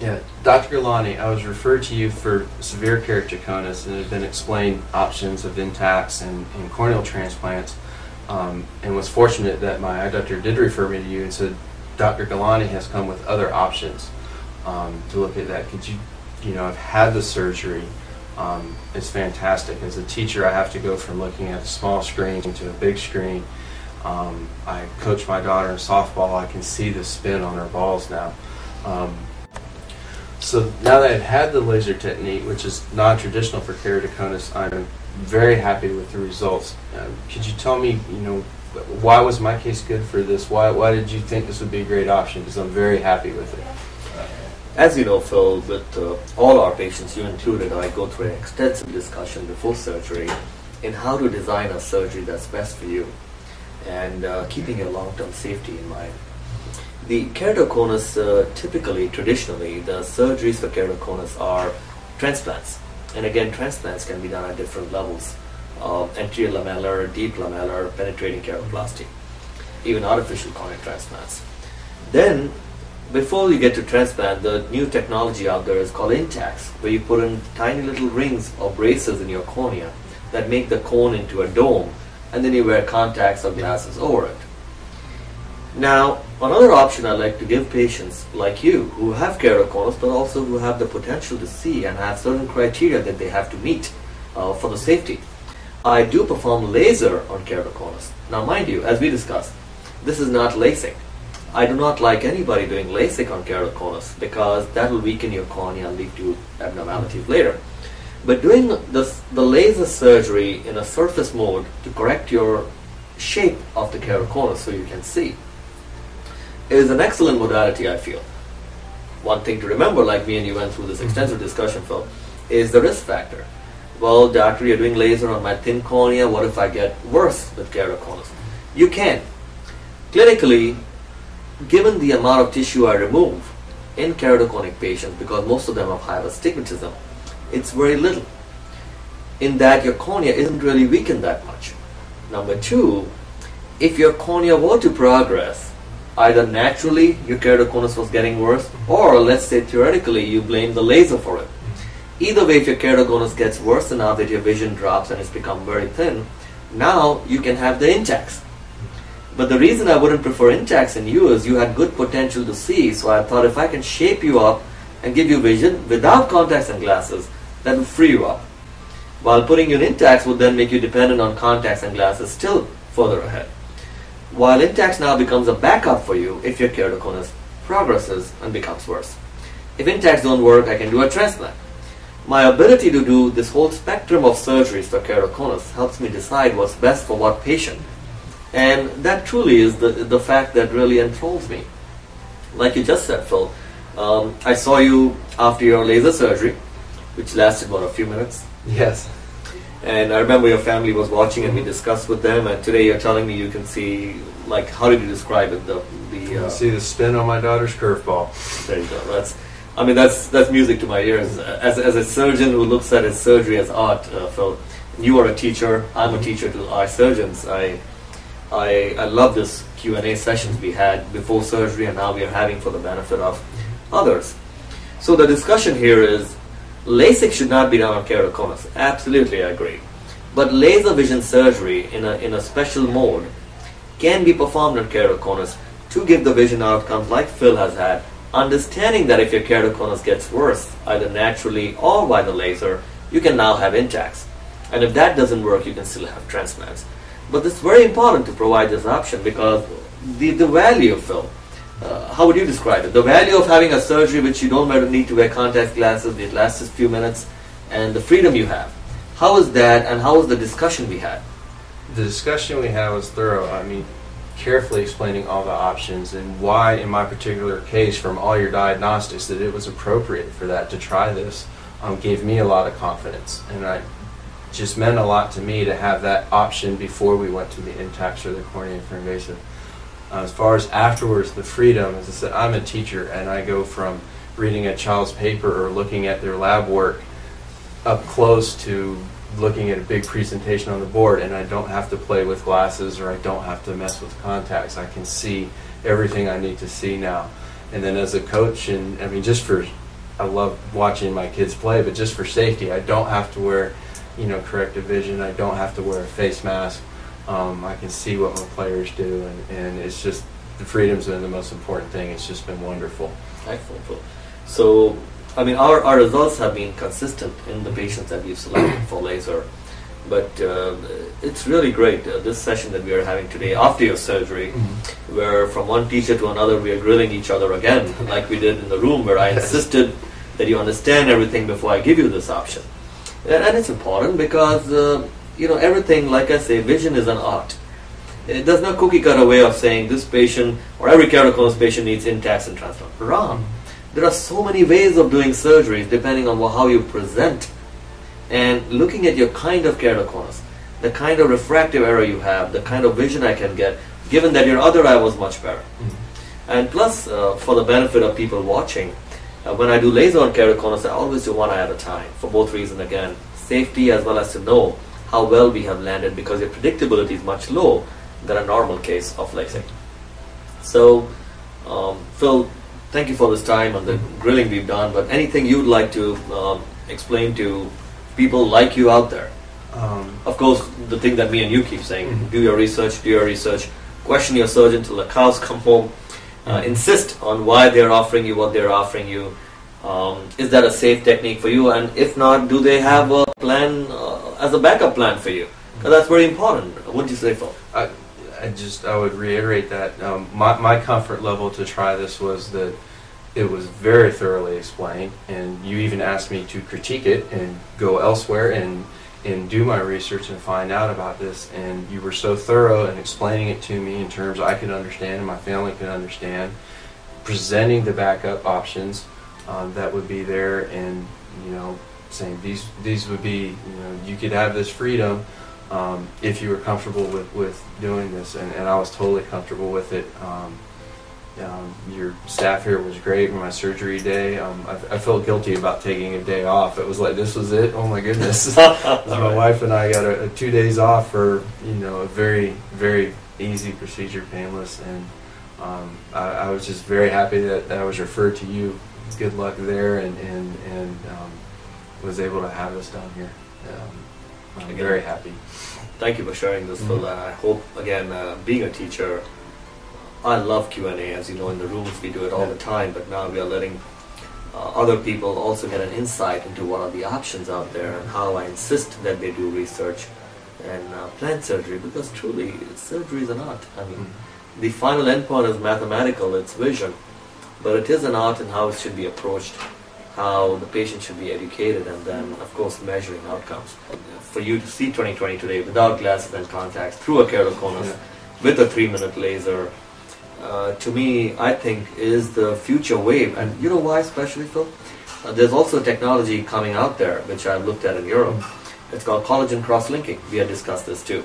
Yeah, Dr. Gulani, I was referred to you for severe keratoconus and have been explained options of Intacs and, and corneal transplants, um, and was fortunate that my eye doctor did refer me to you and said Dr. Gulani has come with other options um, to look at that. Could you, you know, I've had the surgery. Um, it's fantastic. As a teacher, I have to go from looking at a small screen to a big screen. Um, I coach my daughter in softball. I can see the spin on her balls now. Um, so now that I've had the laser technique, which is non-traditional for keratoconus, I'm very happy with the results. Uh, could you tell me, you know, why was my case good for this? Why, why did you think this would be a great option? Because I'm very happy with it. As you know, Phil, with uh, all our patients, you included, I go through an extensive discussion before surgery in how to design a surgery that's best for you and uh, keeping your long-term safety in mind. The keratoconus, uh, typically, traditionally, the surgeries for keratoconus are transplants. And again, transplants can be done at different levels. Uh, anterior lamellar, deep lamellar, penetrating keratoplasty, even artificial cornea transplants. Then, before you get to transplant, the new technology out there is called Intacs, where you put in tiny little rings or braces in your cornea that make the cone into a dome, and then you wear contacts or glasses over it. Now, another option I like to give patients like you who have keratoconus but also who have the potential to see and have certain criteria that they have to meet uh, for the safety. I do perform laser on keratoconus. Now, mind you, as we discussed, this is not LASIK. I do not like anybody doing LASIK on keratoconus because that will weaken your cornea and lead to abnormalities later. But doing this, the laser surgery in a surface mode to correct your shape of the keratoconus so you can see is an excellent modality, I feel. One thing to remember, like me and you went through this mm-hmm. extensive discussion, Phil, is the risk factor. Well, doctor, you're doing laser on my thin cornea. What if I get worse with keratoconus? You can. Clinically, given the amount of tissue I remove in keratoconic patients, because most of them have high astigmatism, it's very little. In that your cornea isn't really weakened that much. Number two, if your cornea were to progress, either naturally your keratoconus was getting worse, or let's say theoretically you blame the laser for it. Either way, if your keratoconus gets worse enough that your vision drops and it's become very thin, now you can have the Intacs. But the reason I wouldn't prefer Intacs in you is you had good potential to see, so I thought if I can shape you up and give you vision without contacts and glasses, that will free you up. While putting you in would then make you dependent on contacts and glasses still further ahead. While Intacs now becomes a backup for you if your keratoconus progresses and becomes worse. If Intacs don't work, I can do a transplant. My ability to do this whole spectrum of surgeries for keratoconus helps me decide what's best for what patient. And that truly is the, the fact that really enthralls me. Like you just said, Phil, um, I saw you after your laser surgery, which lasted, what, a few minutes? Yes. And I remember your family was watching and we discussed with them. And today you're telling me you can see, like, how did you describe it? The, the uh, see the spin on my daughter's curveball. There you go. That's I mean, that's that's music to my ears. As, as a surgeon who looks at his surgery as art, uh, Phil, you are a teacher. I'm a teacher to eye surgeons. I, I, I love this Q and A sessions we had before surgery, and now we are having for the benefit of others. So the discussion here is LASIK should not be done on keratoconus. Absolutely, I agree. But laser vision surgery in a in a special mode can be performed on keratoconus to give the vision outcomes like Phil has had understanding that if your keratoconus gets worse, either naturally or by the laser, you can now have Intacs. And if that doesn't work, you can still have transplants. But it's very important to provide this option because the, the value, of Phil, uh, how would you describe it? The value of having a surgery which you don't need to wear contact glasses, it lasts a few minutes, and the freedom you have. How is that, and how was the discussion we had? The discussion we had was thorough. I mean, carefully explaining all the options and why, in my particular case, from all your diagnostics, that it was appropriate for that to try this um, gave me a lot of confidence. And I just meant a lot to me to have that option before we went to the Intacs or the cornea for invasive. Uh, as far as afterwards, the freedom, as I said, I'm a teacher and I go from reading a child's paper or looking at their lab work up close to looking at a big presentation on the board and I don't have to play with glasses or I don't have to mess with contacts. I can see everything I need to see now. And then as a coach, and I mean, just for I love watching my kids play, but just for safety, I don't have to wear, you know, corrective vision. I don't have to wear a face mask. Um, I can see what my players do, and, and it's just the freedom's been the most important thing. It's just been wonderful. Excellent. So, I mean, our, our results have been consistent in the patients that we've selected for laser. But uh, it's really great, uh, this session that we are having today after your surgery, where from one teacher to another we are grilling each other again, like we did in the room, where I insisted that you understand everything before I give you this option. And, and it's important because, uh, you know, everything, like I say, vision is an art. It does not cookie cutter way of saying this patient or every keratoconus patient needs intacs and transplant. Wrong. There are so many ways of doing surgeries depending on how you present and looking at your kind of keratoconus, the kind of refractive error you have, the kind of vision I can get, given that your other eye was much better. And plus, uh, for the benefit of people watching, uh, when I do laser on keratoconus, I always do one eye at a time for both reasons. Again, safety as well as to know how well we have landed because your predictability is much low than a normal case of LASIK. So, um, Phil, thank you for this time and the grilling we've done. But anything you'd like to um, explain to people like you out there? Um, Of course, the thing that me and you keep saying: Mhm. do your research, do your research, question your surgeon till the cows come home. Uh, Mhm. insist on why they're offering you what they're offering you. Um, is that a safe technique for you? And if not, do they have a plan uh, as a backup plan for you? Because that's very important. Wouldn't you say, Phil? I, I just I would reiterate that um, my my comfort level to try this was that it was very thoroughly explained, and you even asked me to critique it and go elsewhere and and do my research and find out about this. And you were so thorough in explaining it to me in terms I could understand and my family could understand, presenting the backup options um, that would be there, and you know saying these these would be you know you could have this freedom um, if you were comfortable with, with doing this, and, and I was totally comfortable with it. Um, um, your staff here was great. My surgery day, um, I, I felt guilty about taking a day off. It was like this was it. Oh my goodness! my wife and I got a, a two days off for you know a very very easy procedure, painless, and um, I, I was just very happy that, that I was referred to you. Good luck there, and and and um, was able to have this down here. Um, I'm Again. very happy. Thank you for sharing this, Phil. Mhm. And I hope, again, uh, being a teacher, I love Q and A. As you know, in the rooms we do it all Yeah. the time. But now we are letting uh, other people also get an insight into what are the options out there and how I insist that they do research and uh, plan surgery because truly, surgery is an art. I mean, Mm. the final endpoint is mathematical, it's vision, but it is an art in how it should be approached, how the patient should be educated, and then, of course, measuring outcomes. For you to see 2020 today without glasses and contacts through a keratoconus Yeah. with a three minute laser, uh, to me, I think is the future wave. And you know why, especially, Phil? Uh, there's also technology coming out there, which I've looked at in Europe. It's called collagen cross linking. We had discussed this too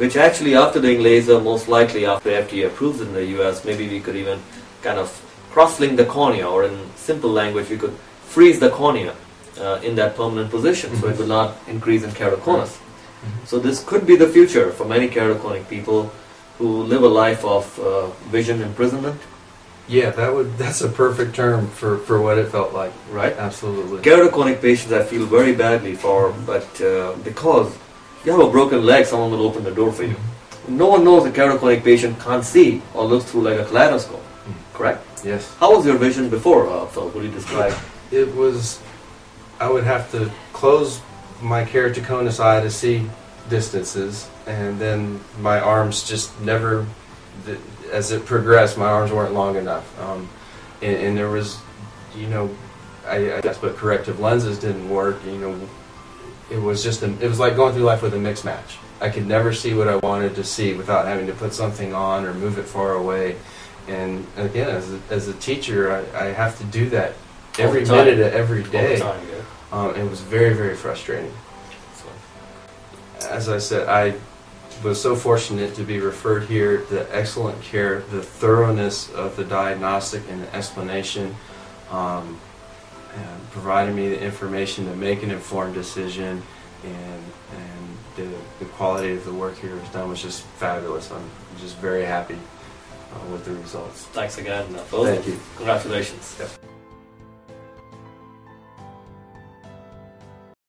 which actually after doing laser, most likely after FDA approves it in the US, maybe we could even kind of cross-link the cornea, or in simple language, we could freeze the cornea uh, in that permanent position, so it Mhm. will not increase in keratoconus. Mhm. So this could be the future for many keratoconic people who live a life of uh, vision imprisonment, Yeah, that would that's a perfect term for, for what it felt like. right? Absolutely. Keratoconic patients I feel very badly for, but uh, because you have a broken leg, someone will open the door for you. No one knows a keratoconic patient can't see or looks through like a kaleidoscope, correct? Yes. How was your vision before, uh, Phil? Would you describe? It was I would have to close my keratoconus eye to see distances and then my arms just never as it progressed my arms weren't long enough. Um, and, and there was you know I, I guess but corrective lenses didn't work, you know it was just a, it was like going through life with a mix match. I could never see what I wanted to see without having to put something on or move it far away. And again, as a, as a teacher, I, I have to do that every minute of every the time, yeah. Um, it was very, very frustrating. So, As I said, I was so fortunate to be referred here. The excellent care, the thoroughness of the diagnostic and the explanation, um, and providing me the information to make an informed decision, and and the, the quality of the work here was done was just fabulous. I'm just very happy with the results. thanks again, Phil. Thank you. Congratulations. Yep.